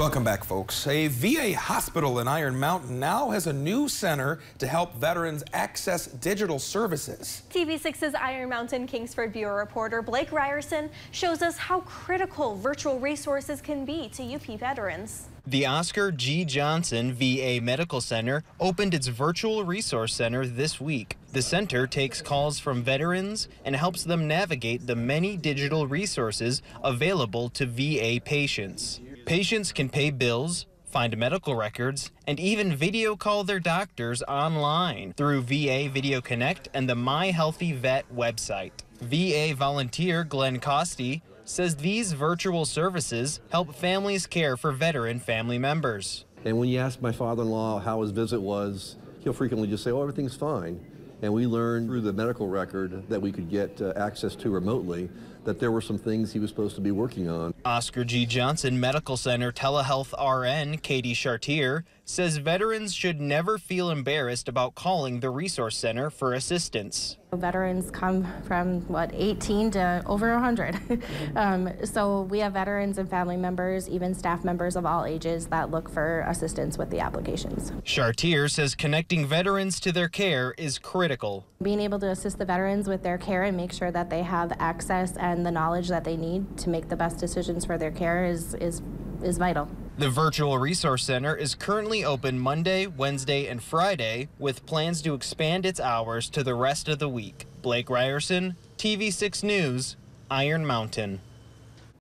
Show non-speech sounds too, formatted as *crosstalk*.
Welcome back, folks. A VA hospital in Iron Mountain now has a new center to help veterans access digital services. TV6's Iron Mountain Kingsford Bureau reporter Blake Ryerson shows us how critical virtual resources can be to UP veterans. The Oscar G. Johnson VA Medical Center opened its virtual resource center this week. The center takes calls from veterans and helps them navigate the many digital resources available to VA patients. Patients can pay bills, find medical records, and even video call their doctors online through VA Video Connect and the My HealtheVet website. VA volunteer Glenn Costi says these virtual services help families care for veteran family members. And when you ask my father-in-law how his visit was, he'll frequently just say, oh, everything's fine. And we learned through the medical record that we could get uh, access to remotely that there were some things he was supposed to be working on. Oscar G. Johnson Medical Center telehealth RN Katie Chartier says veterans should never feel embarrassed about calling the resource center for assistance. Veterans come from what 18 to over 100. *laughs* um, so we have veterans and family members, even staff members of all ages that look for assistance with the applications. Chartier says connecting veterans to their care is critical. Being able to assist the veterans with their care and make sure that they have access and the knowledge that they need to make the best decisions for their care is is is vital. The Virtual Resource Center is currently open Monday, Wednesday, and Friday with plans to expand its hours to the rest of the week. Blake Ryerson, TV6 News, Iron Mountain.